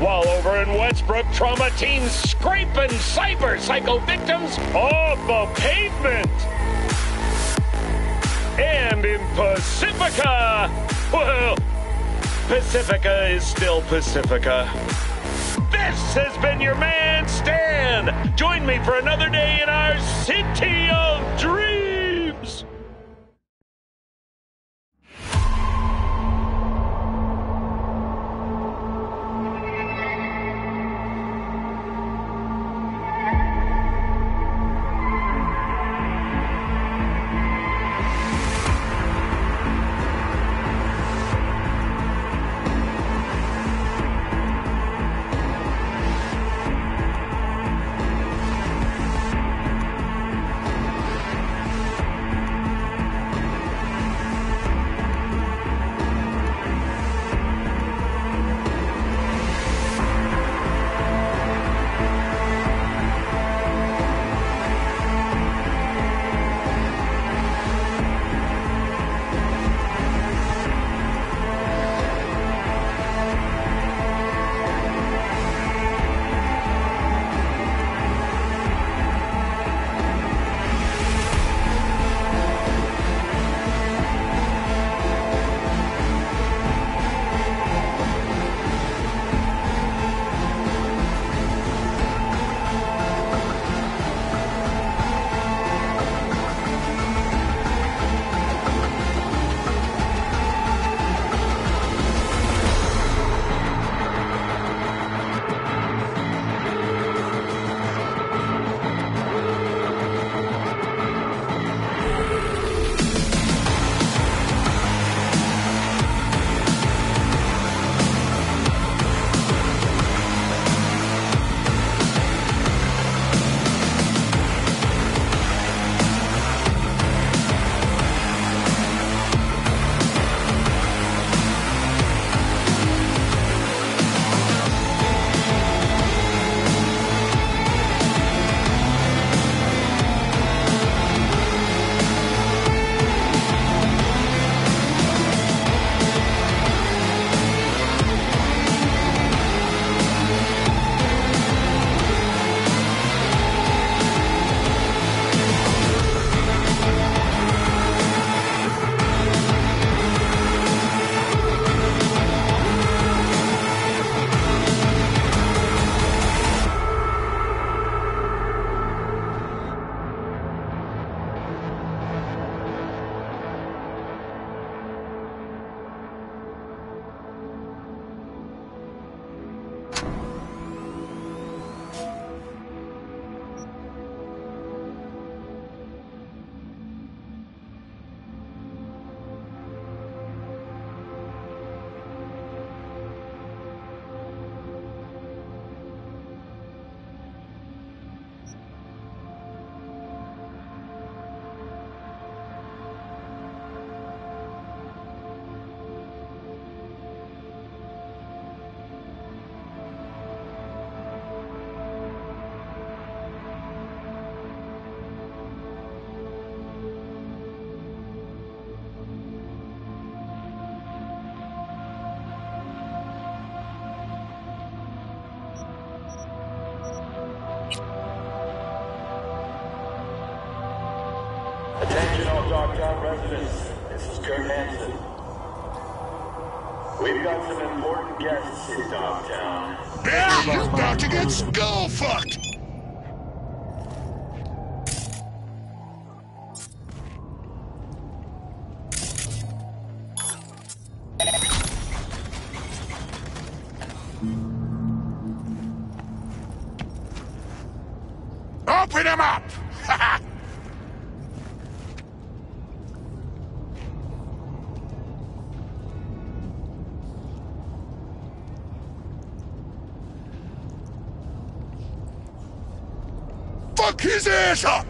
While over in Westbrook, trauma teams scraping cyber psycho victims off the pavement. And in Pacifica, well, Pacifica is still Pacifica. This has been your man, Stan. Join me for another day in our city of dreams. His ass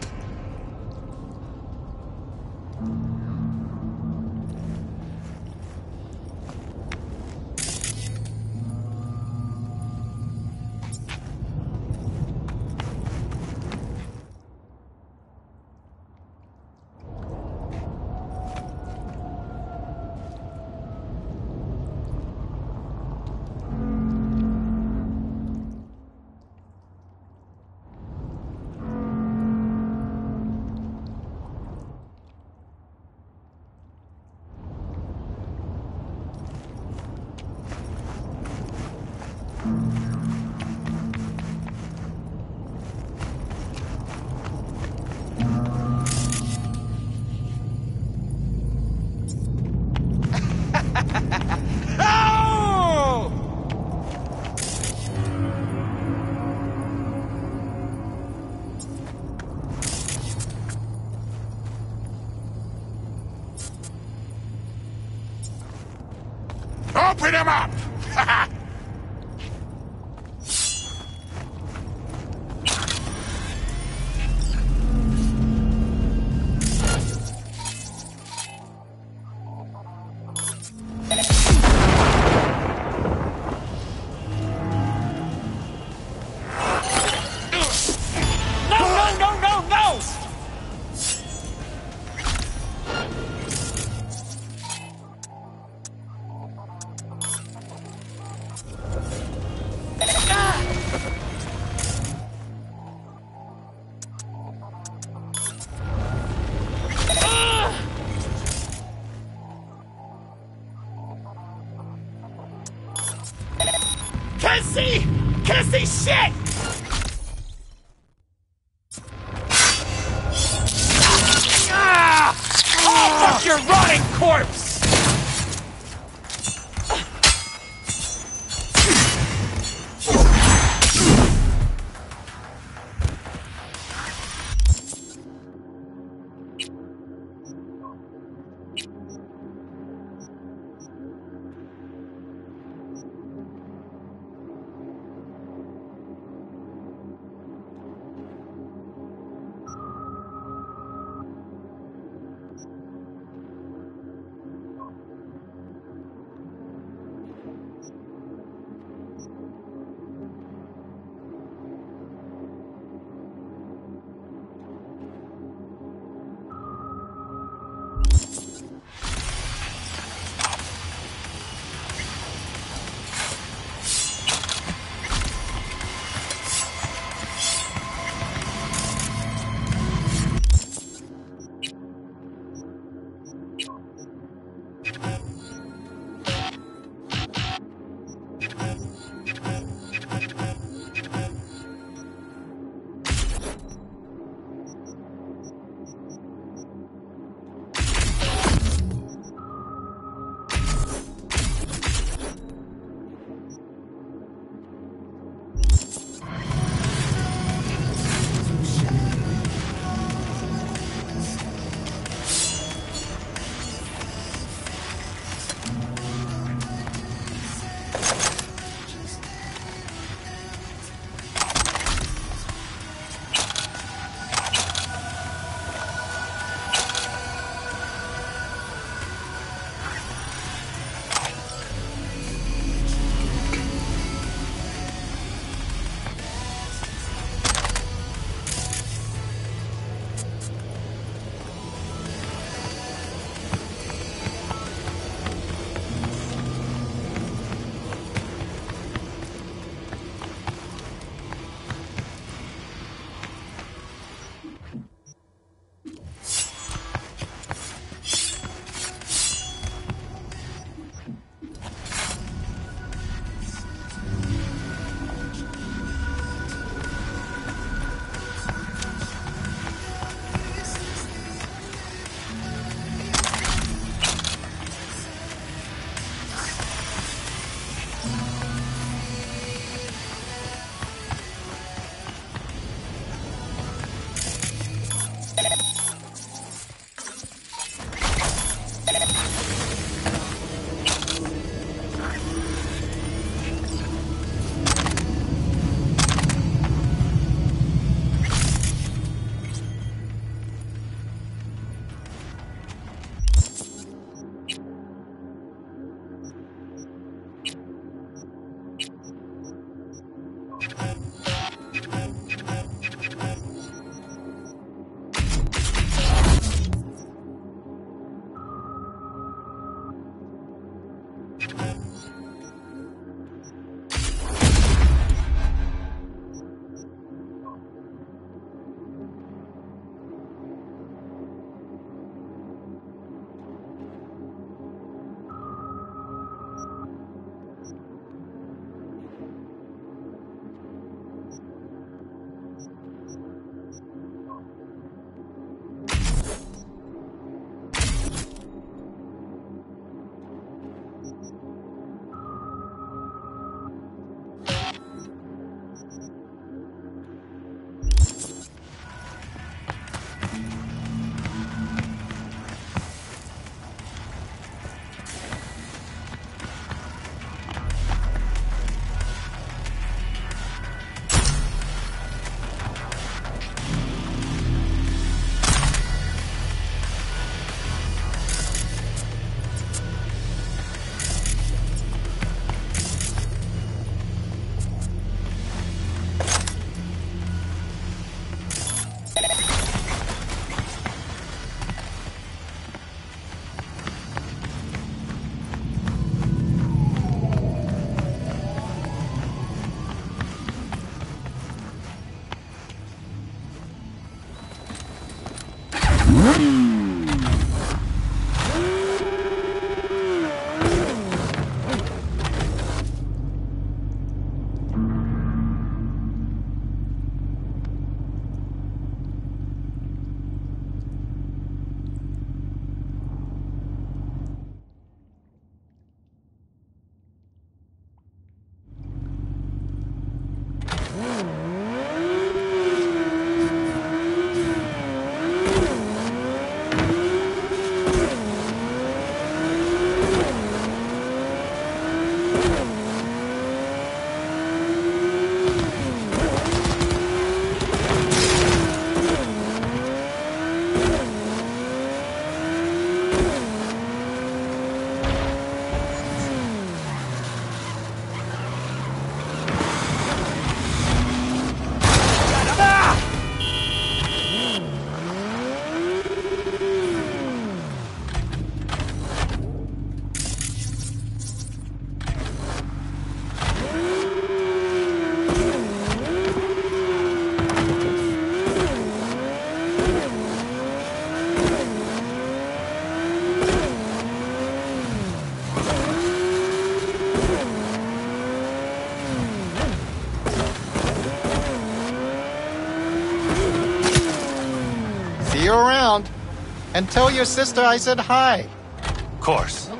And tell your sister I said hi. Of course.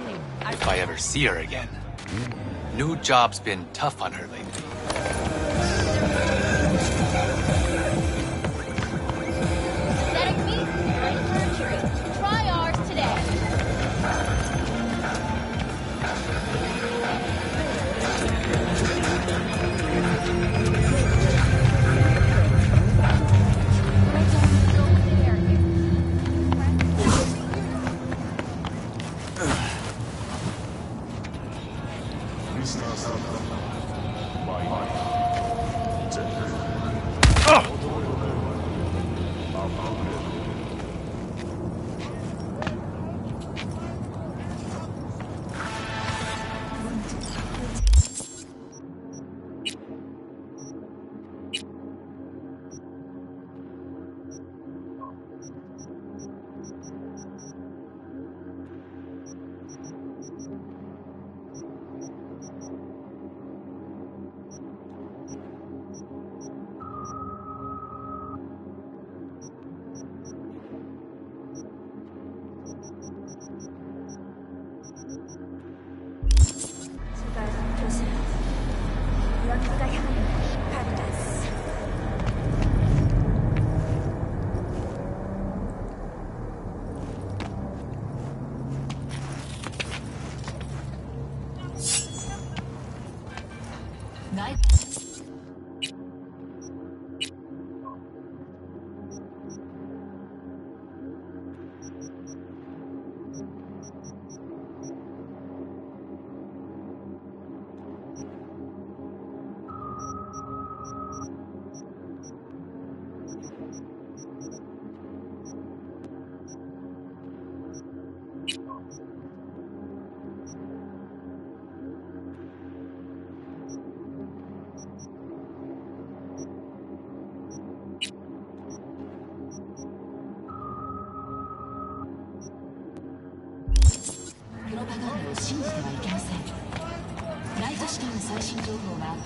If I ever see her again. New job's been tough on her lately. してはいけません。ライトティの最新情報は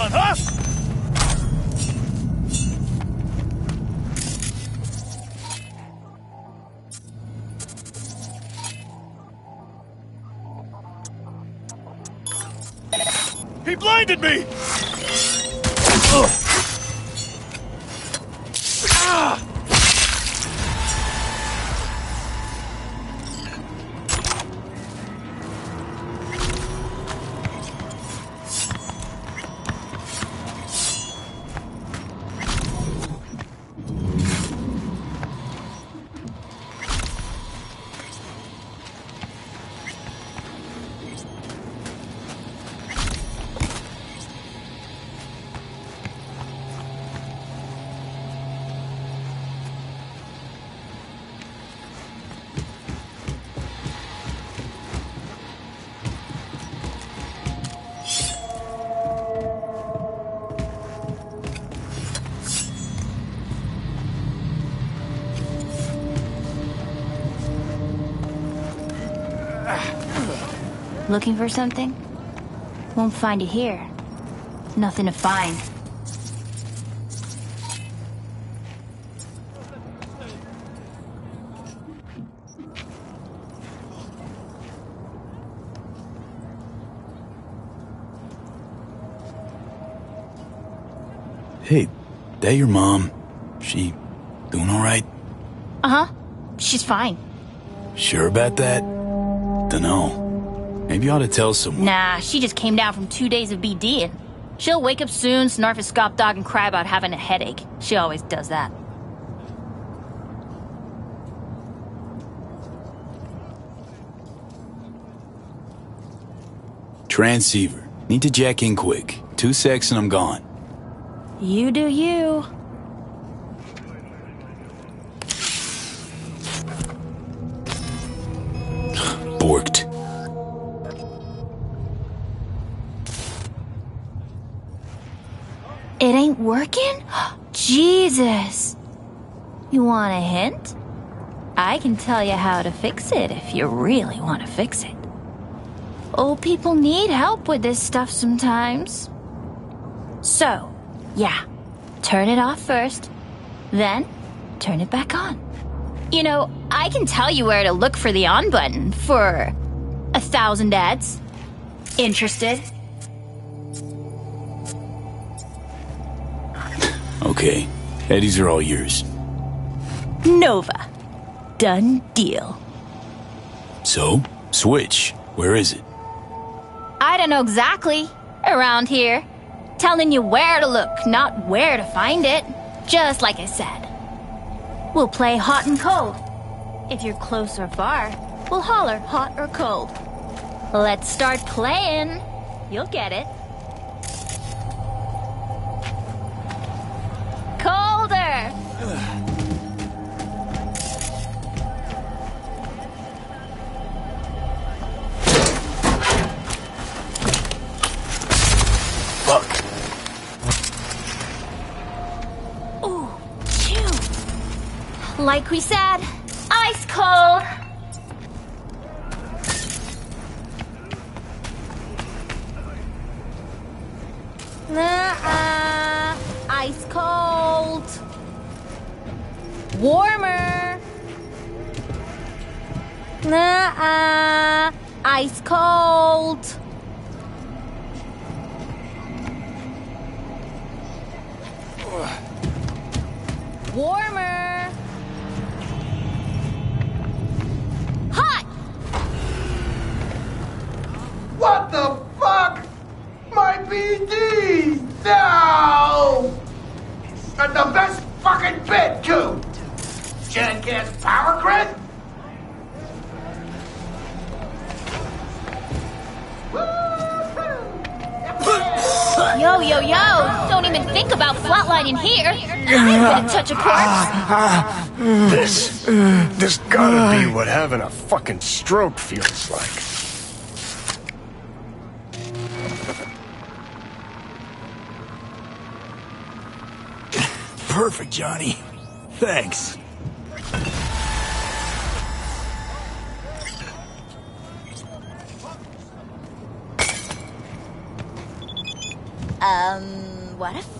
on, huh? He blinded me! Ugh. Looking for something? Won't find it here. Nothing to find. Hey, that your mom? She doing all right? Uh huh. She's fine. Sure about that? Dunno. Maybe you ought to tell someone. Nah, she just came down from two days of BDing. She'll wake up soon, snarf a scop dog, and cry about having a headache. She always does that. Transceiver. Need to jack in quick. Two secs and I'm gone. You do you. Jesus! You want a hint? I can tell you how to fix it if you really want to fix it. Old people need help with this stuff sometimes. So, yeah, turn it off first, then turn it back on. You know, I can tell you where to look for the on button for a thousand ads. Interested? Okay. Eddies are all yours. Nova. Done deal. So, switch. Where is it? I don't know exactly. Around here. Telling you where to look, not where to find it. Just like I said. We'll play hot and cold. If you're close or far, we'll holler hot or cold. Let's start playing. You'll get it. Like we said, ice cold. Nuh-uh. Ice cold. Warmer. Nuh-uh. Ice cold. I'm gonna touch a corpse. This. Mm. This gotta be what having a fucking stroke feels like. Perfect, Johnny. Thanks. Um, what a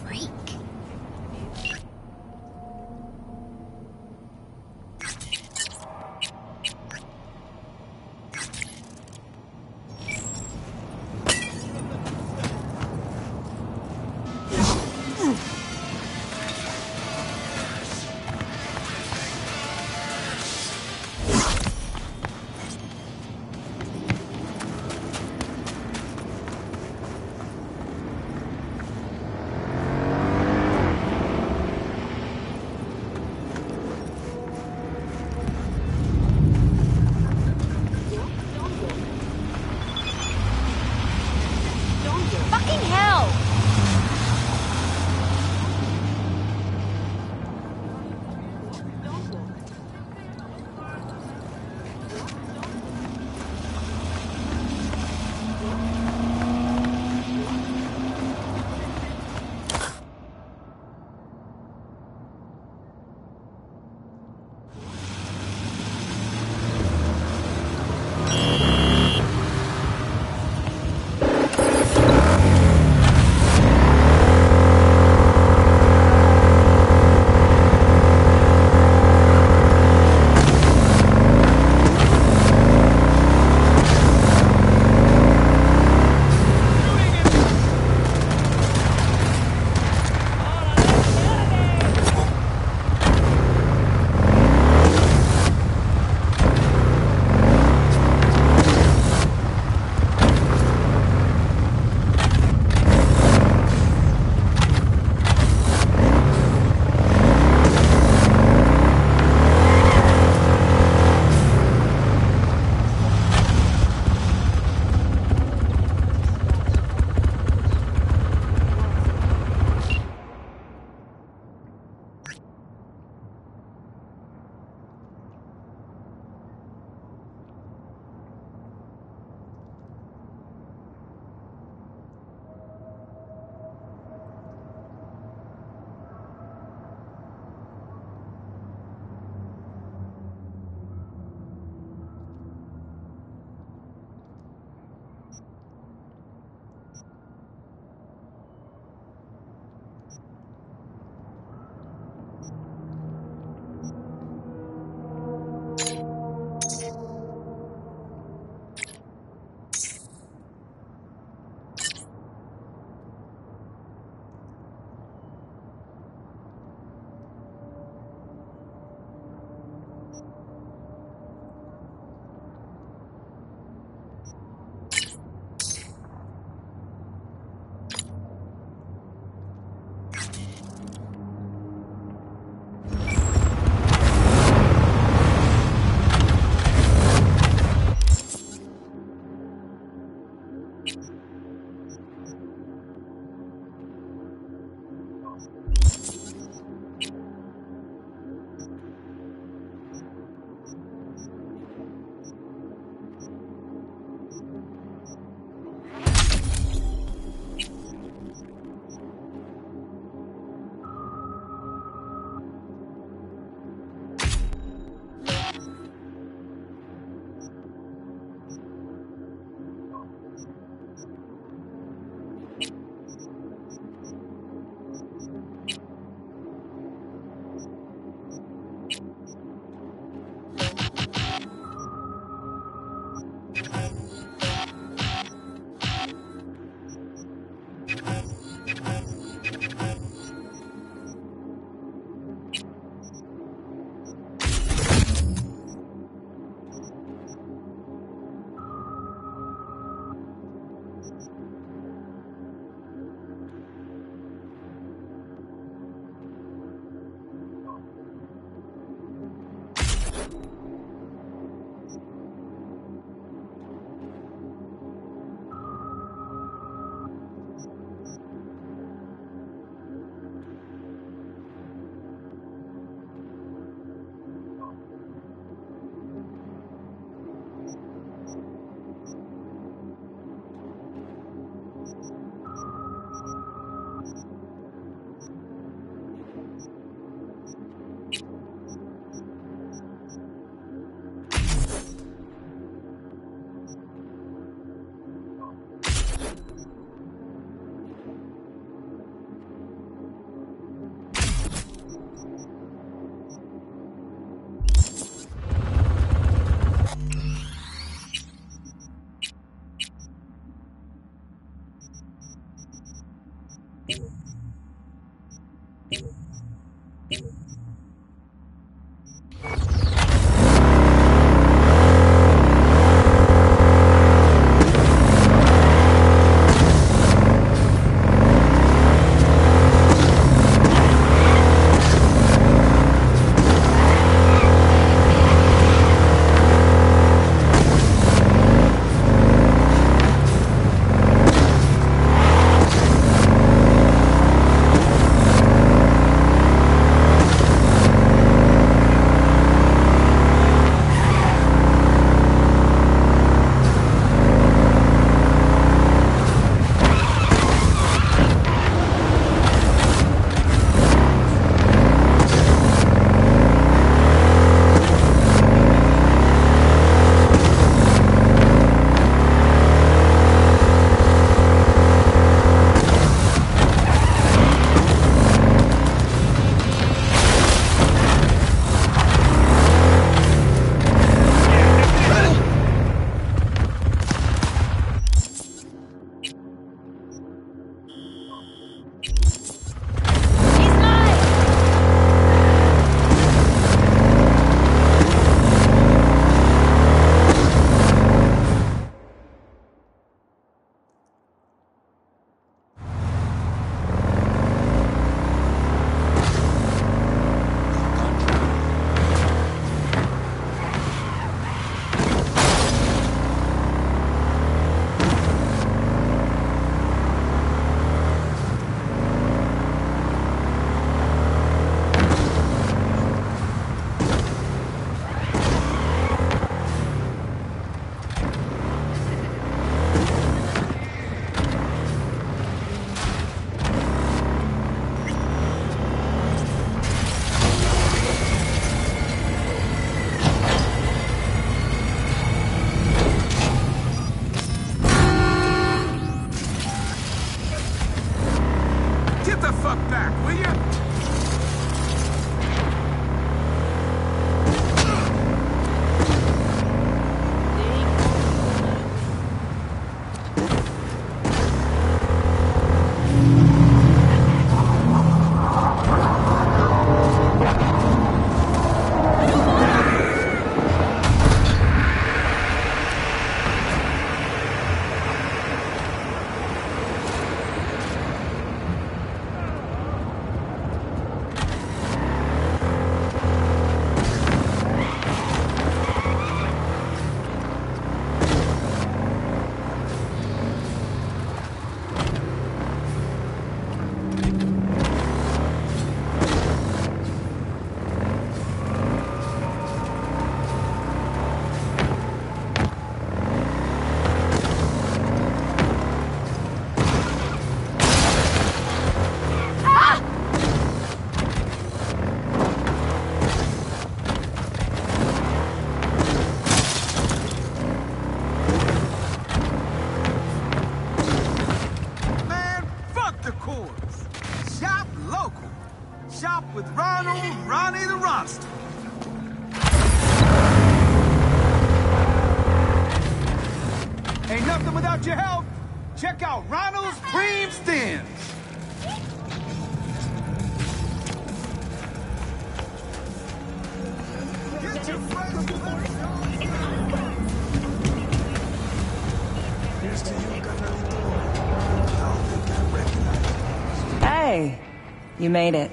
you made it.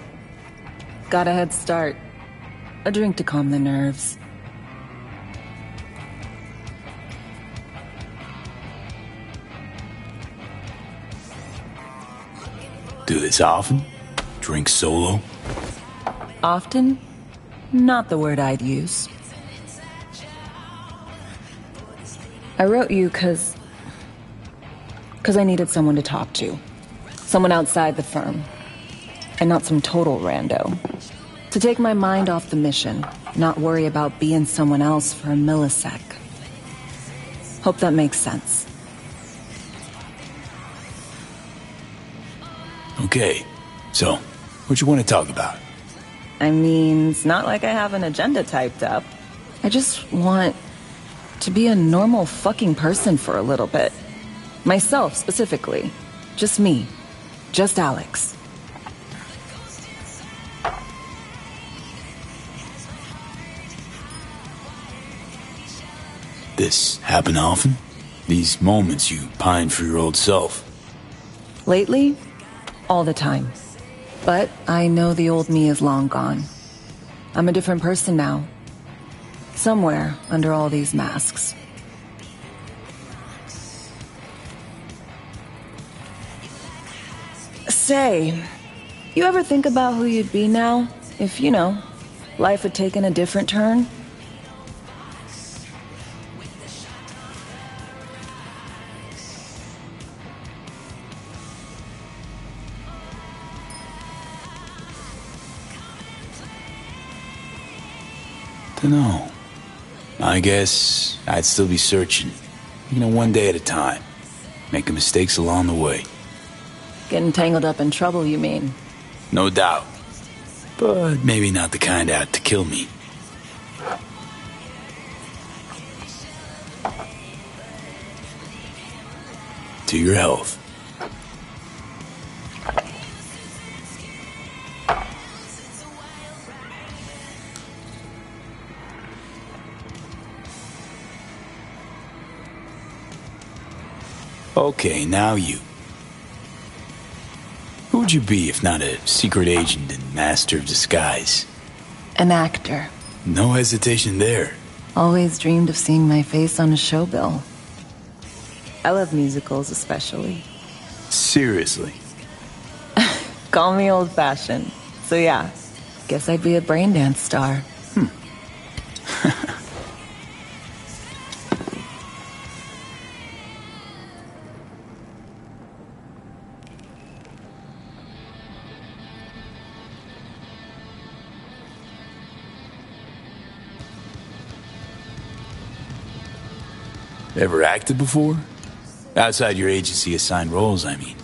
Got a head start. A drink to calm the nerves. Do this often? Drink solo? Often? Not the word I'd use. I wrote you because. because I needed someone to talk to. Someone outside the firm. And not some total rando. To take my mind off the mission, not worry about being someone else for a millisec. Hope that makes sense. Okay. So, what you want to talk about? I mean, it's not like I have an agenda typed up. I just want to be a normal fucking person for a little bit. Myself, specifically. Just me. Just Alex. This happen often? These moments you pine for your old self. Lately, all the time. But I know the old me is long gone. I'm a different person now. Somewhere under all these masks. Say, you ever think about who you'd be now if, you know, life had taken a different turn? I guess I'd still be searching. You know, one day at a time. Making mistakes along the way. Getting tangled up in trouble, you mean? No doubt. But maybe not the kind out to kill me. To your health. Okay, now you. Who would you be if not a secret agent and master of disguise? An actor. No hesitation there. Always dreamed of seeing my face on a show bill. I love musicals, especially. Seriously. Call me old fashioned. So, yeah, guess I'd be a brain dance star. Ever acted before? Outside your agency assigned roles, I mean.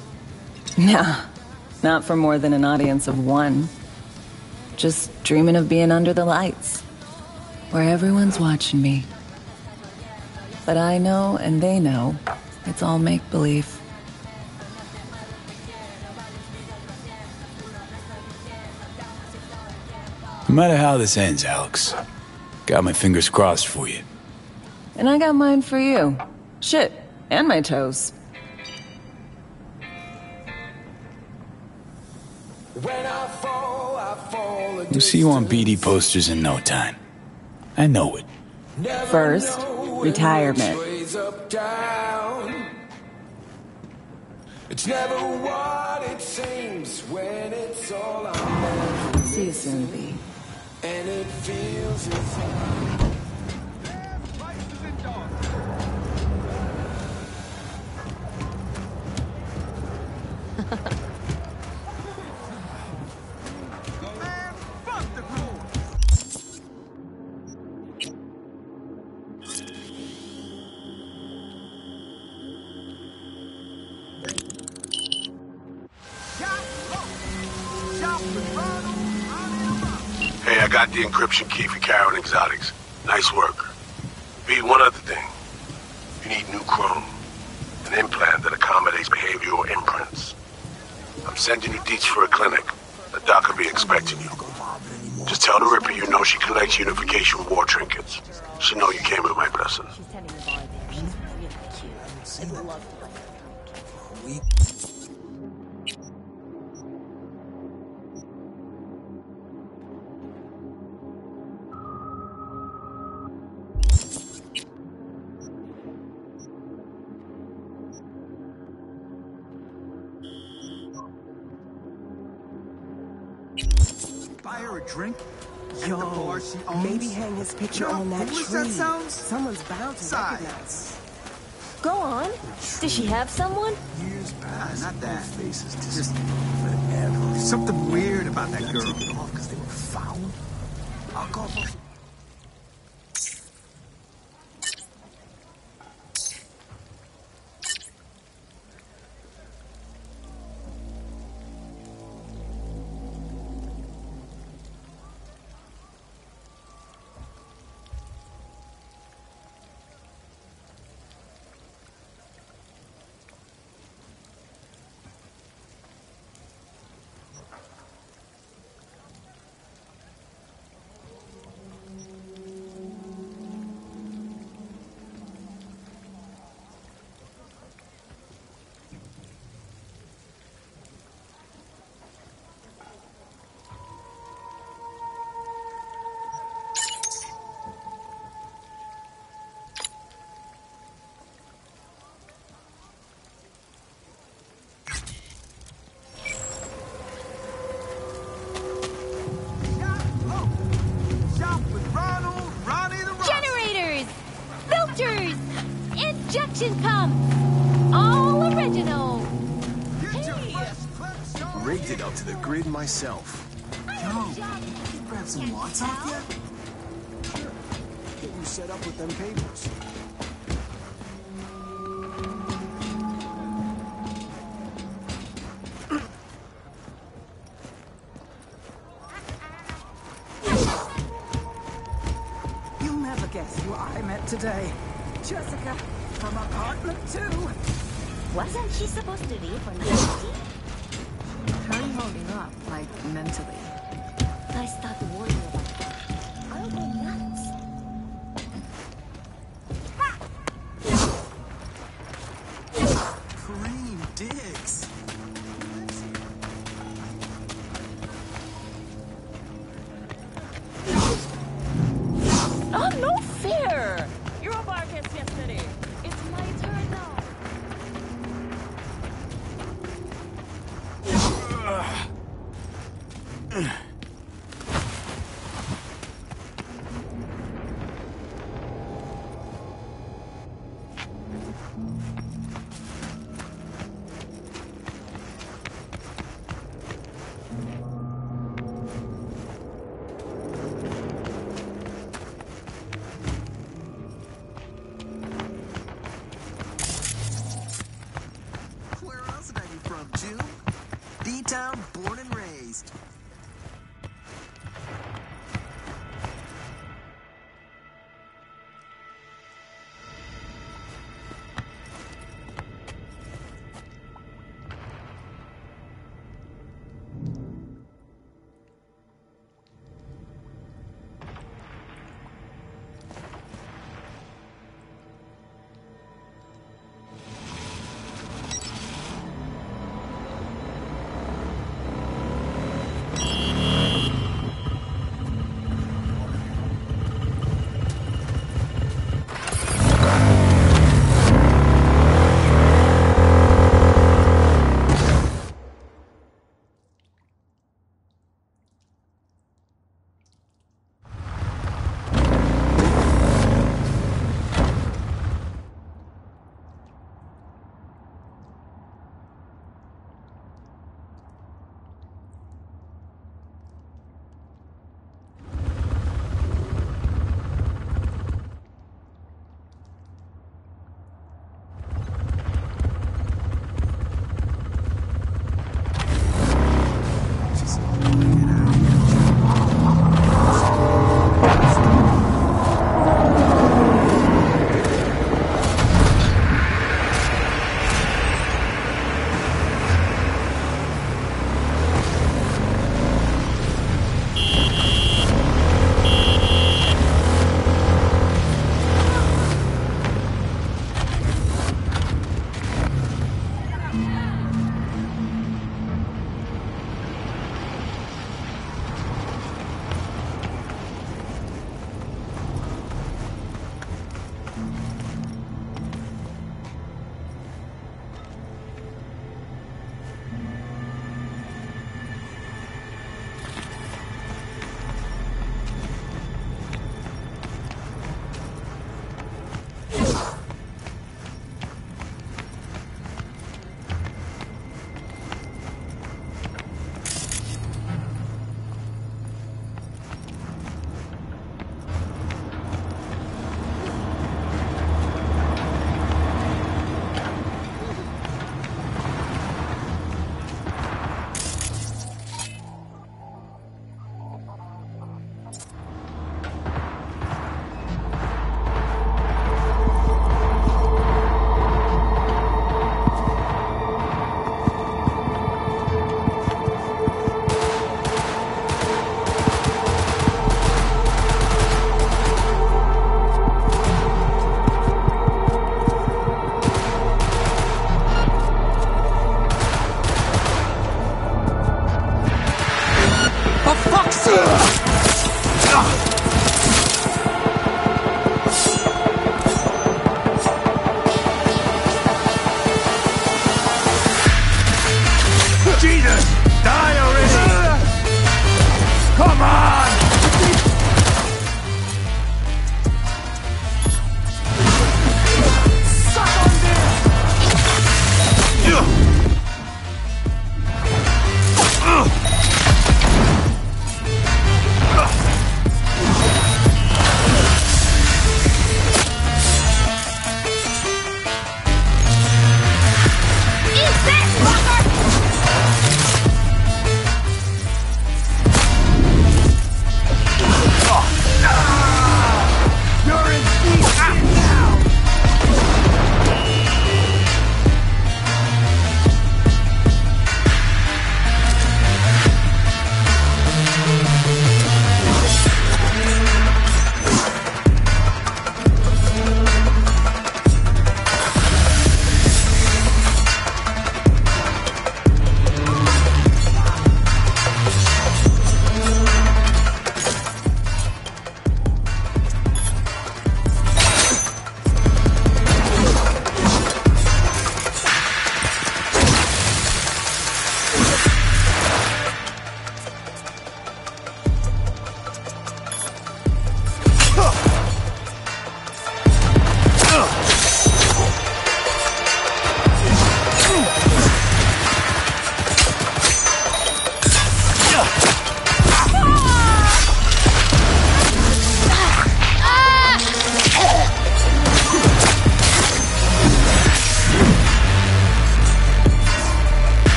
Nah, not for more than an audience of one. Just dreaming of being under the lights, where everyone's watching me. But I know and they know it's all make believe. No matter how this ends, Alex, got my fingers crossed for you. And I got mine for you. Shit, and my toes. We'll see you on BD posters in no time. I know it. First, retirement. It's never what it seems when it's all I'm See you soon, V. And it feels the encryption key for Karen Exotics. Nice work. V, one other thing. You need new chrome. An implant that accommodates behavioral imprints. I'm sending you deets for a clinic. The doc will be expecting you. Just tell the Ripper you know she collects unification war trinkets. She know you came with my blessing. Hang his picture on that foolish tree. that sounds? Someone's bound to Besides. recognize. Go on. Does she have someone? Nah, not that. Just forever. Something weird about that girl. because they were found. I'll call up to the grid myself. Yo, you grab some watts off yet? Sure. Get you set up with them papers. You'll never guess who I met today. Jessica, from apartment two. Wasn't she supposed to be for 90?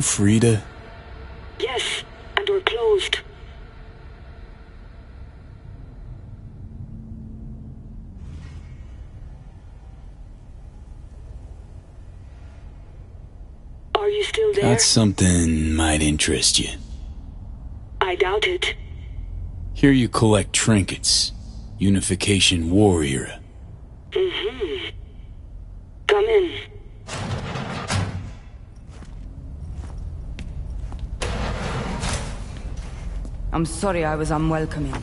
You Frida? Yes, and we're closed. Are you still there? That's something might interest you. I doubt it. Here you collect trinkets. Unification War I'm sorry I was unwelcoming.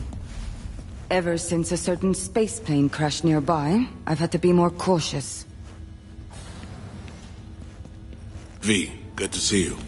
Ever since a certain space plane crashed nearby, I've had to be more cautious. V, good to see you.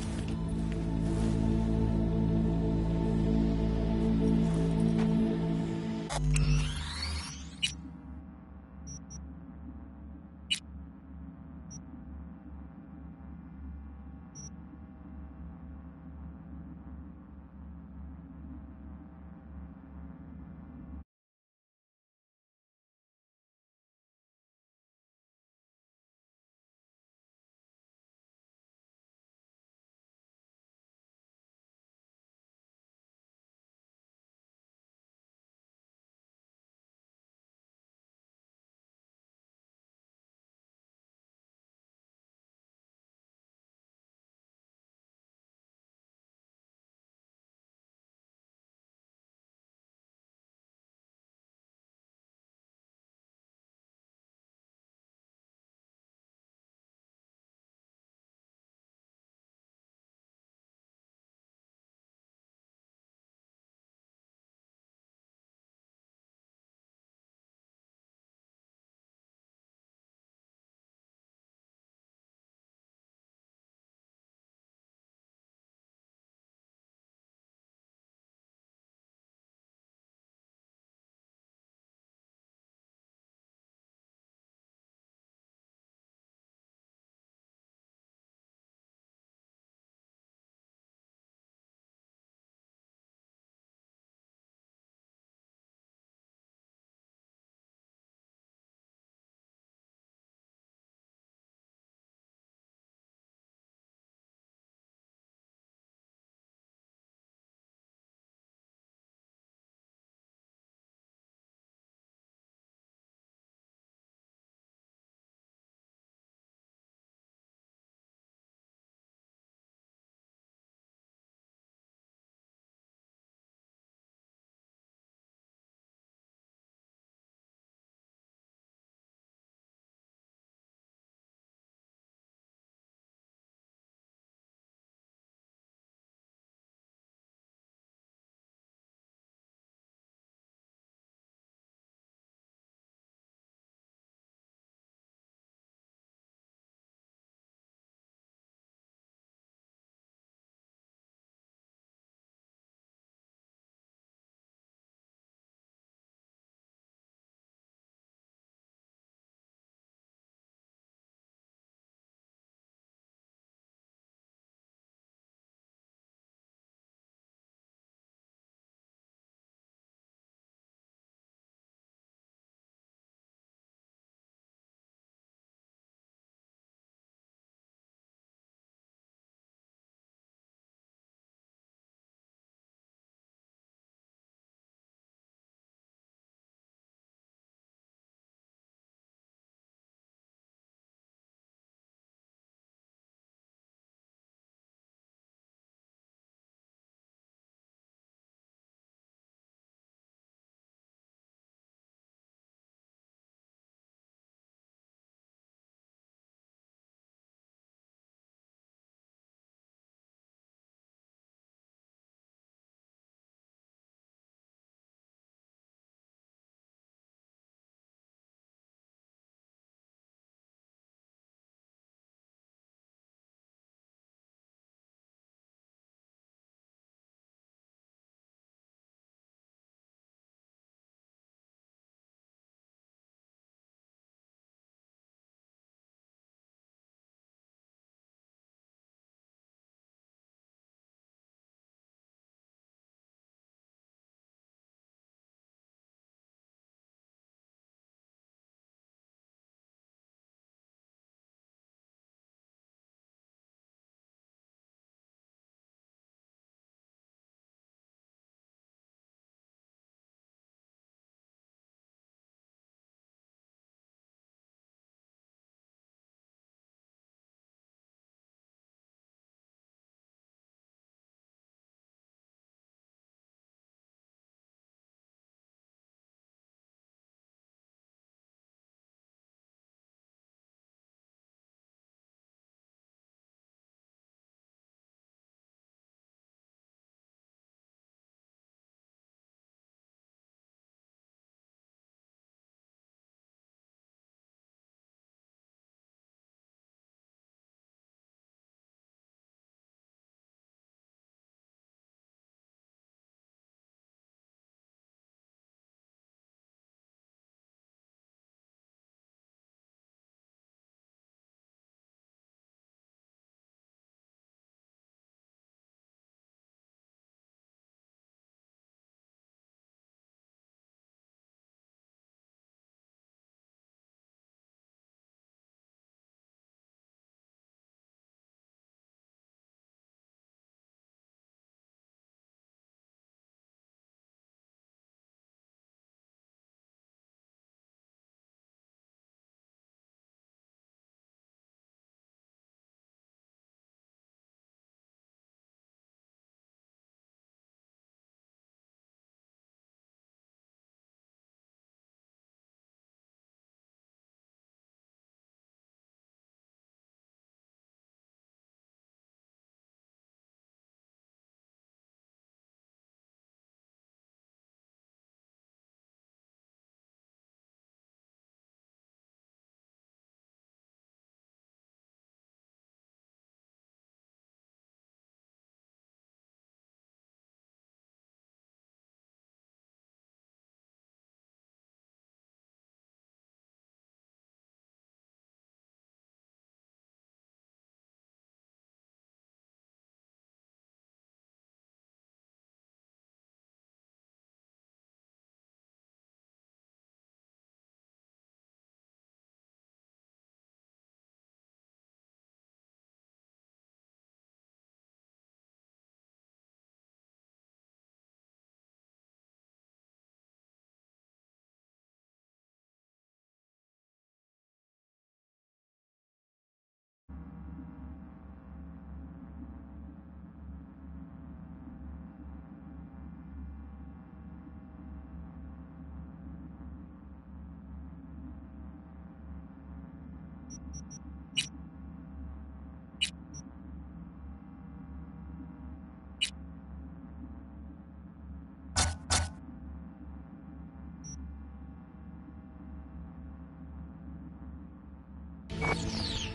you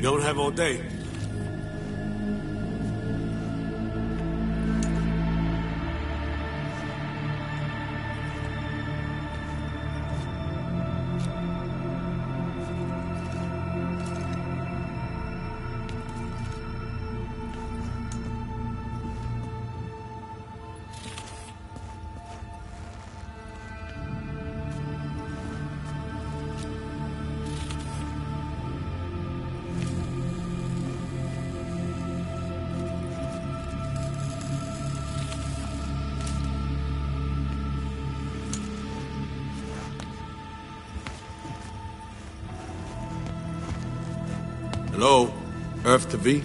We don't have all day. Hello? Earth to V?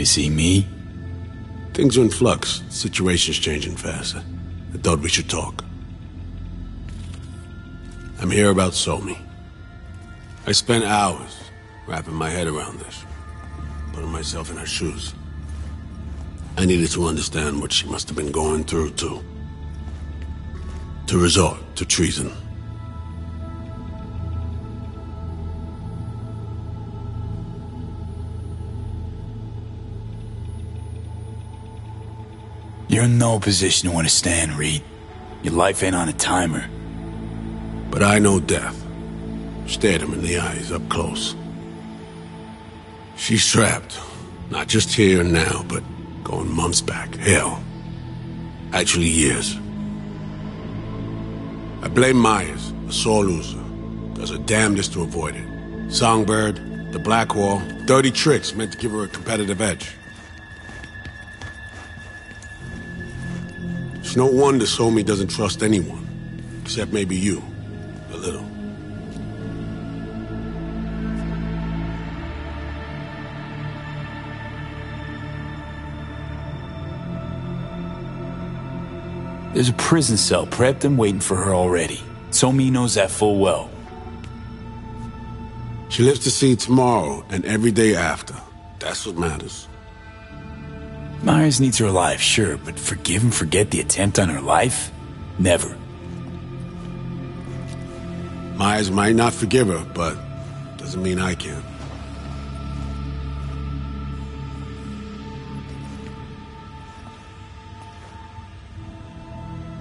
To see me? Things are in flux. Situation's changing fast. I thought we should talk. I'm here about Somi. I spent hours wrapping my head around this, putting myself in her shoes. I needed to understand what she must have been going through, too. To resort to treason. You're in no position to understand, Reed. Your life ain't on a timer. But I know death. Stared him in the eyes up close. She's trapped. Not just here and now, but going months back. Hell. Actually years. I blame Myers, a sore loser. Does her damnedest to avoid it. Songbird, the Blackwall, dirty tricks meant to give her a competitive edge. It's no wonder Somi doesn't trust anyone. Except maybe you. A little. There's a prison cell prepped and waiting for her already. Somi knows that full well. She lives to see tomorrow and every day after. That's what matters. Myers needs her alive, sure, but forgive and forget the attempt on her life? Never. Myers might not forgive her, but doesn't mean I can.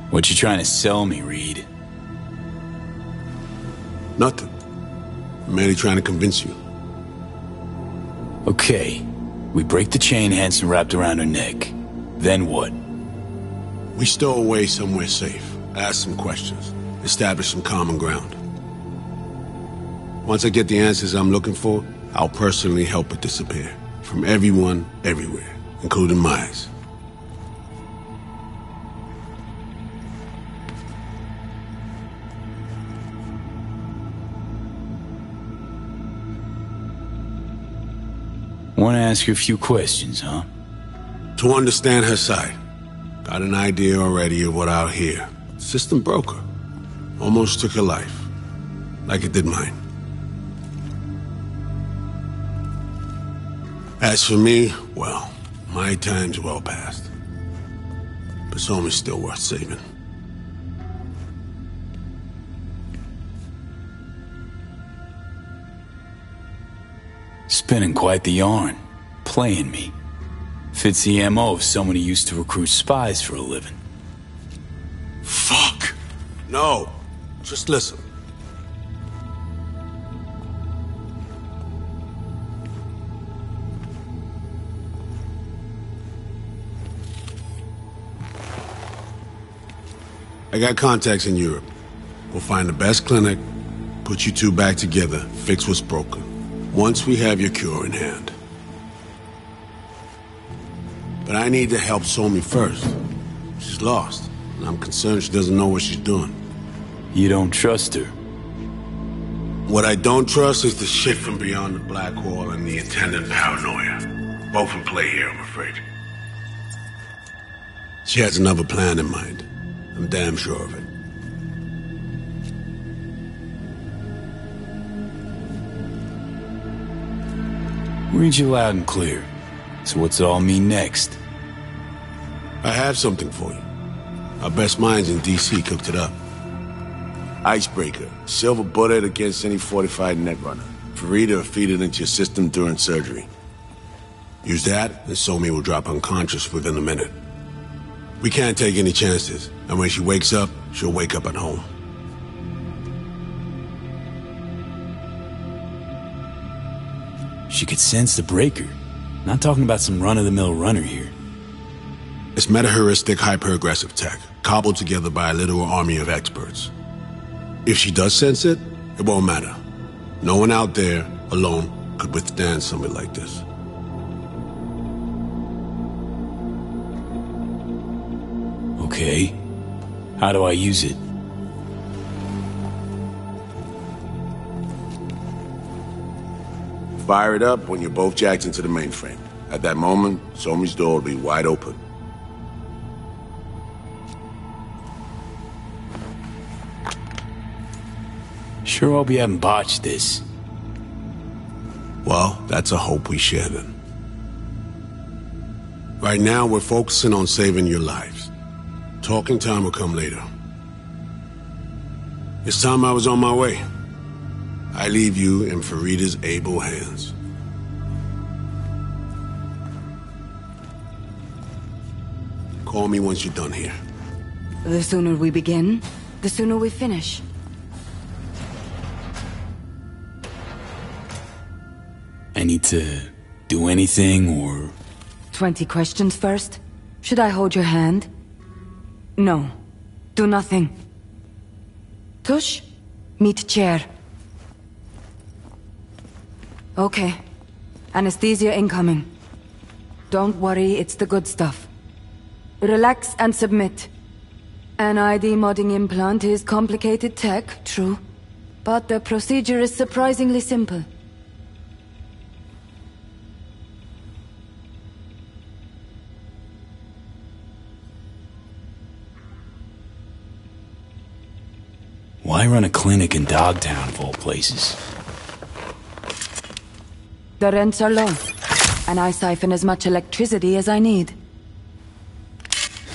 What you trying to sell me, Reed? Nothing. I'm merely trying to convince you. Okay. We break the chain Hansen wrapped around her neck. Then what? We stow away somewhere safe, ask some questions, establish some common ground. Once I get the answers I'm looking for, I'll personally help it disappear. From everyone, everywhere, including Myers. Want to ask you a few questions, huh? To understand her side. Got an idea already of what I'll hear. System broke her. Almost took her life. Like it did mine. As for me, well, my time's well past. But Somi's still worth saving. Spinning quite the yarn. Playing me. Fits the MO of someone who used to recruit spies for a living. Fuck! No. Just listen. I got contacts in Europe. We'll find the best clinic, put you two back together, fix what's broken. Once we have your cure in hand. But I need to help Somi first. She's lost, and I'm concerned she doesn't know what she's doing. You don't trust her? What I don't trust is the shit from beyond the black hole and the attendant paranoia. Both in play here, I'm afraid. She has another plan in mind. I'm damn sure of it. Read you loud and clear. So what's it all mean next? I have something for you. Our best minds in DC cooked it up. Icebreaker. Silver bullet against any fortified netrunner. Farida feed it into your system during surgery. Use that, and Somi will drop unconscious within a minute. We can't take any chances, and when she wakes up, she'll wake up at home. She could sense the breaker. Not talking about some run-of-the-mill runner here. It's metaheuristic hyper-aggressive tech, cobbled together by a literal army of experts. If she does sense it, it won't matter. No one out there, alone, could withstand something like this. Okay. How do I use it? Fire it up when you're both jacked into the mainframe. At that moment, Somi's door will be wide open. Sure hope you haven't botched this. Well, that's a hope we share then. Right now, we're focusing on saving your lives. Talking time will come later. It's time I was on my way. I leave you in Farida's able hands. Call me once you're done here. The sooner we begin, the sooner we finish. I need to do anything or... Twenty questions first? Should I hold your hand? No. Do nothing. Tush? Meet chair. Okay. Anesthesia incoming. Don't worry, it's the good stuff. Relax and submit. An ID modding implant is complicated tech, true. But the procedure is surprisingly simple. Why run a clinic in Dogtown of all places? The rents are low, and I siphon as much electricity as I need.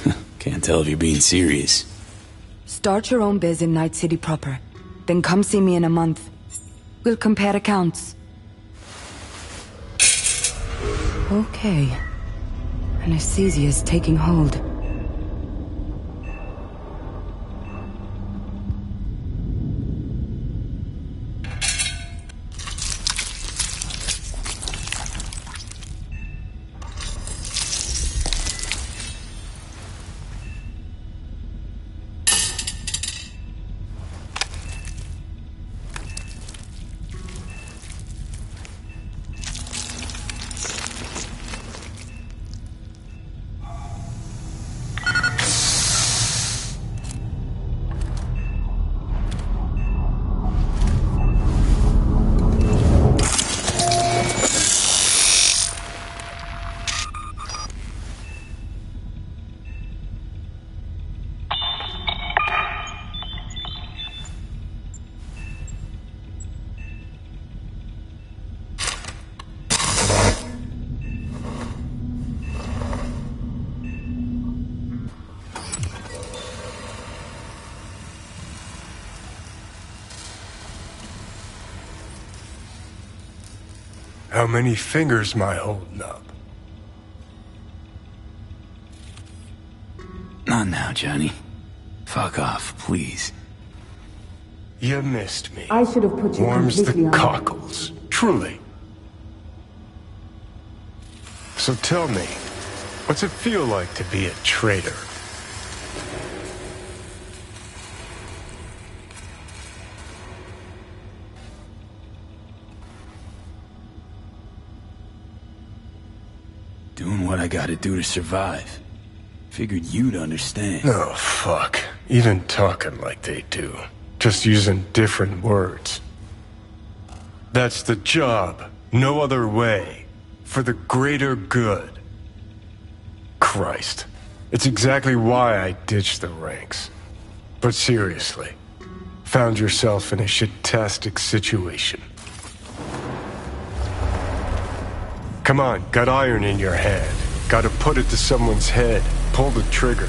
Can't tell if you're being serious. Start your own biz in Night City proper. Then come see me in a month. We'll compare accounts. Okay. Anesthesia is taking hold. Many fingers am I holding up? Not now, Johnny. Fuck off, please. You missed me. I should have put you Warms the completely on. cockles. Truly. So tell me, what's it feel like to be a traitor? Doing what I gotta do to survive. Figured you'd understand. Oh, fuck. Even talking like they do. Just using different words. That's the job. No other way. For the greater good. Christ. It's exactly why I ditched the ranks. But seriously, found yourself in a shitastic situation. Come on, got iron in your hand. Gotta put it to someone's head. Pull the trigger.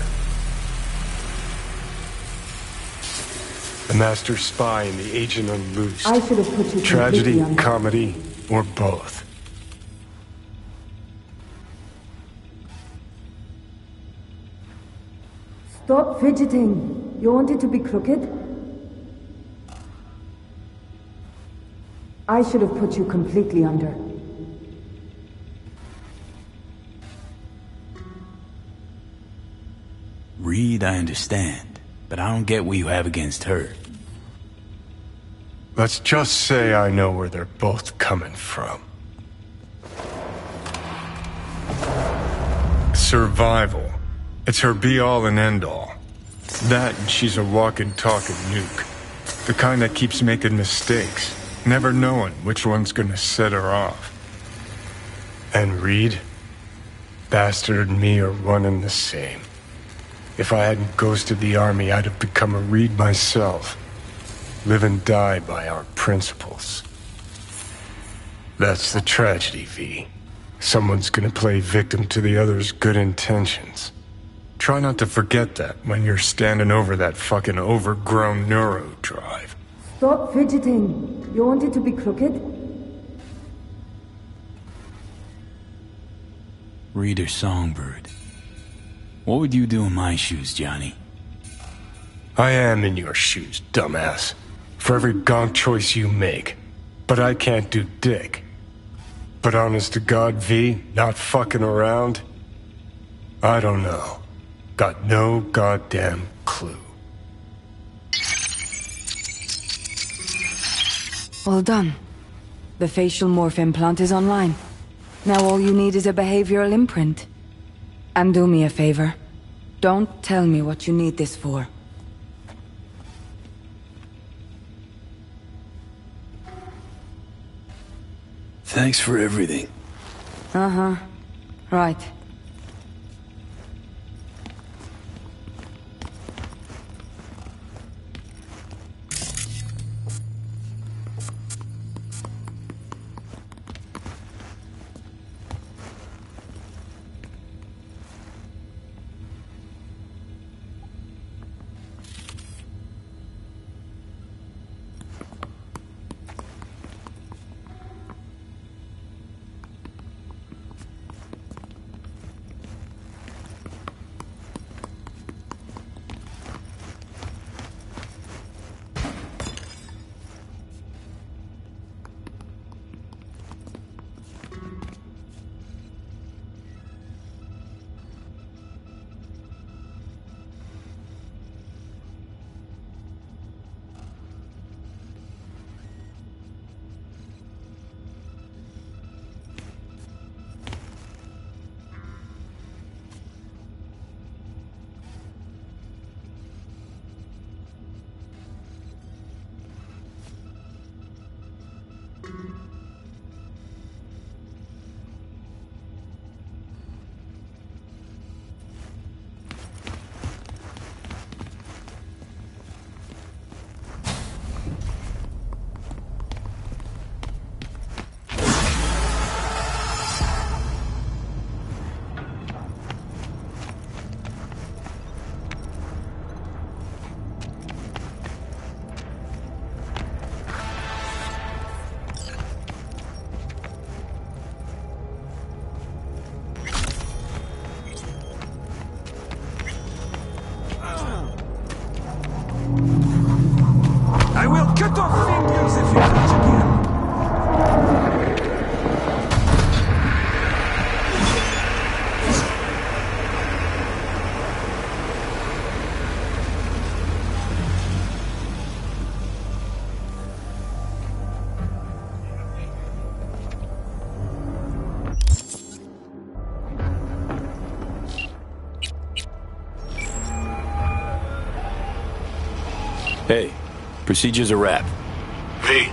The master spy and the agent unloosed. I should have put you Tragedy, on. comedy, or both. Stop fidgeting. You want it to be crooked? I should have put you completely under. Reed, I understand. But I don't get what you have against her. Let's just say I know where they're both coming from. Survival. It's her be-all and end-all. That and she's a walking, talking nuke. The kind that keeps making mistakes, never knowing which one's gonna set her off. And Reed? Bastard and me are one and the same. If I hadn't ghosted the army, I'd have become a Reed myself. Live and die by our principles. That's the tragedy, V. Someone's gonna play victim to the other's good intentions. Try not to forget that when you're standing over that fucking overgrown neuro drive. Stop fidgeting. You want it to be crooked? Reader Songbird. What would you do in my shoes, Johnny? I am in your shoes, dumbass. For every gonk choice you make. But I can't do dick. But honest to God, V, not fucking around? I don't know. Got no goddamn clue. Well done. The facial morph implant is online. Now all you need is a behavioral imprint. And do me a favor. Don't tell me what you need this for. Thanks for everything. Uh-huh. Right. Procedure's a wrap. V.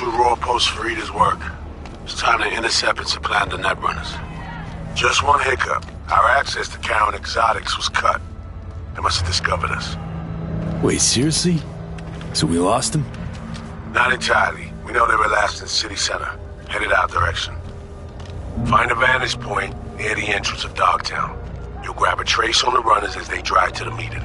you're not feeling too raw post Farida's work. It's time to intercept and supplant the netrunners. Just one hiccup. Our access to Karen Exotics was cut. They must have discovered us. Wait, seriously? So we lost them? Not entirely. We know they were last in city center, headed our direction. Find a vantage point near the entrance of Dogtown. You'll grab a trace on the runners as they drive to the meeting.